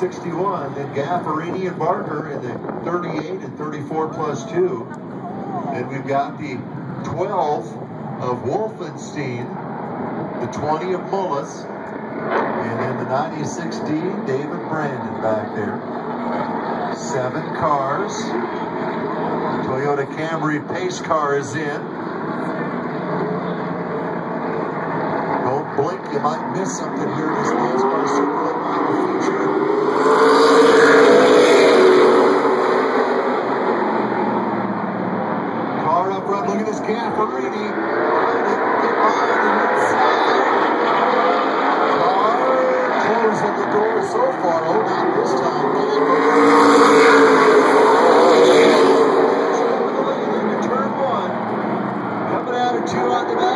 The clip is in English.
61. Then Gaffarini and Barker in the 38 and 34 plus 2. And we've got the 12 of Wolfenstein, the 20 of Mullis, and then the 96 D, David Brandon back there. Seven cars. Toyota Camry pace car is in. Don't blink, you might miss something here this Super look at this to get by the so far. Not this time. Turn one. Coming out of two on the backstretch.